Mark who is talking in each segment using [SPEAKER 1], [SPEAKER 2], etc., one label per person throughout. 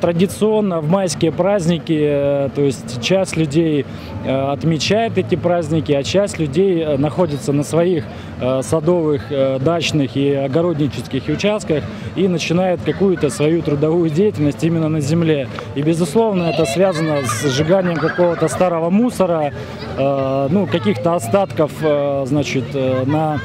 [SPEAKER 1] Традиционно в майские праздники, э, то есть часть людей э, отмечает эти праздники, а часть людей э, находится на своих садовых, дачных и огороднических участках и начинает какую-то свою трудовую деятельность именно на земле. И, безусловно, это связано с сжиганием какого-то старого мусора, ну, каких-то остатков, значит, на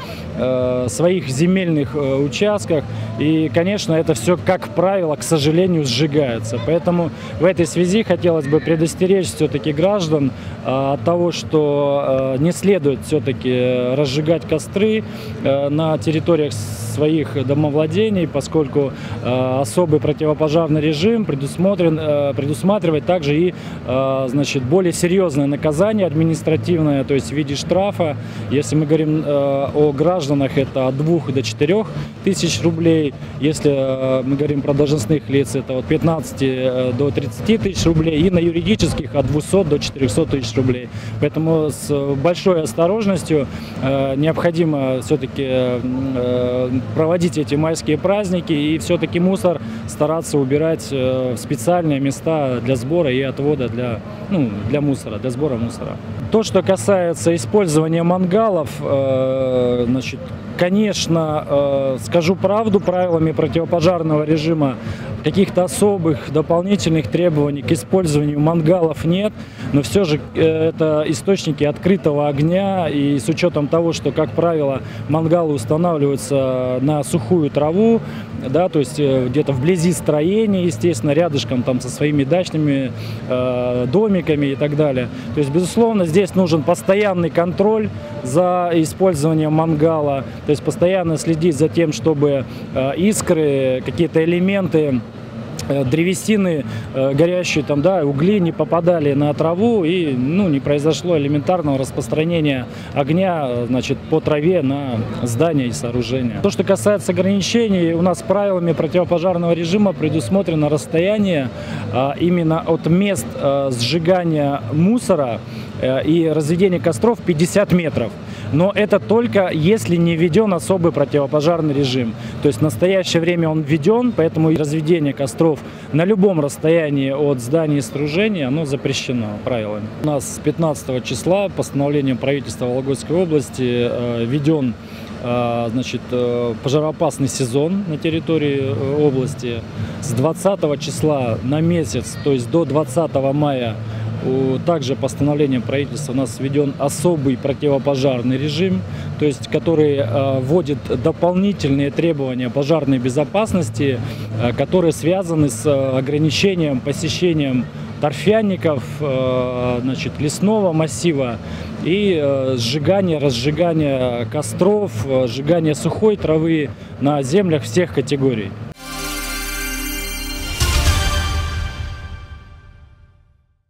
[SPEAKER 1] своих земельных участках. И, конечно, это все, как правило, к сожалению, сжигается. Поэтому в этой связи хотелось бы предостеречь все-таки граждан э, от того, что э, не следует все-таки разжигать костры э, на территориях своих домовладений, поскольку э, особый противопожарный режим предусмотрен, э, предусматривает также и э, значит, более серьезное наказание административное, то есть в виде штрафа. Если мы говорим о гражданах, это от 2 до 4 тысяч рублей. Если мы говорим про должностных лиц, это от 15 э, до 30 тысяч рублей. И на юридических от 200 до 400 тысяч рублей. Поэтому с большой осторожностью необходимо все-таки проводить эти майские праздники и все-таки мусор стараться убирать э, в специальные места для сбора и отвода для, ну, для мусора, для сбора мусора. То, что касается использования мангалов, э, значит, конечно, э, скажу правду, правилами противопожарного режима каких-то особых дополнительных требований к использованию мангалов нет, но все же э, это источники открытого огня, и с учетом того, что, как правило, мангалы устанавливаются на сухую траву, да, то есть э, где-то вблизи строения, естественно, рядышком там со своими дачными э, домиками и так далее. То есть, безусловно, здесь нужен постоянный контроль за использованием мангала, то есть постоянно следить за тем, чтобы э, искры, какие-то элементы э, древесины э, горящие там, да, угли не попадали на траву и, ну, не произошло элементарного распространения огня, значит, по траве на здания и сооружения. То, что касается ограничений, у нас правилами противопожарного режима предусмотрено расстояние а, именно от мест а, сжигания мусора э, и разведения костров 50 метров. Но это только если не введен особый противопожарный режим. То есть в настоящее время он введен, поэтому разведение костров на любом расстоянии от зданий и сооружений, оно запрещено правилами. У нас с 15 числа постановлением правительства Вологодской области э, введен э, значит, э, пожароопасный сезон на территории области. С 20 числа на месяц, то есть до 20 мая Также постановлением правительства у нас введен особый противопожарный режим, то есть который э, вводит дополнительные требования пожарной безопасности, э, которые связаны с э, ограничением посещением торфяников, значит, лесного массива и сжигание, разжигание костров, сжигание сухой травы на землях всех категорий.